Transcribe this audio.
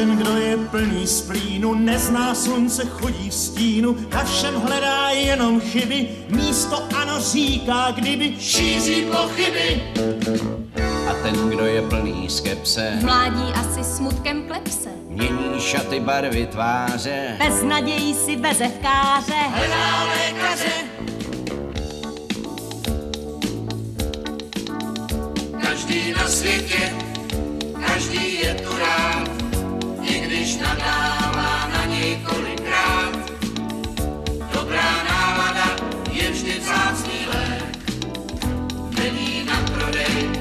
ten, kdo je plný splínu, nezná slunce, chodí v stínu, na všem hledá jenom chyby, místo ano říká, kdyby šíří pochyby. A ten, kdo je plný skepse, Mládí asi smutkem klepse. mění šaty barvy tváře. Bez nadějí si veze v káře. Hledá lékaře. Každý na světě, každý je tu rád, thank you